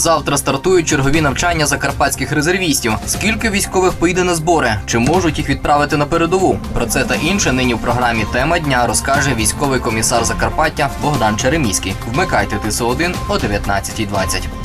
Завтра стартують чергові навчання закарпатських резервістів. Скільки військових поїде на збори? Чи можуть їх відправити на передову? Про це та інше нині в програмі Тема дня розкаже військовий комісар Закарпаття Богдан Череміський. Вмикайте ТСО 1 о 19.20.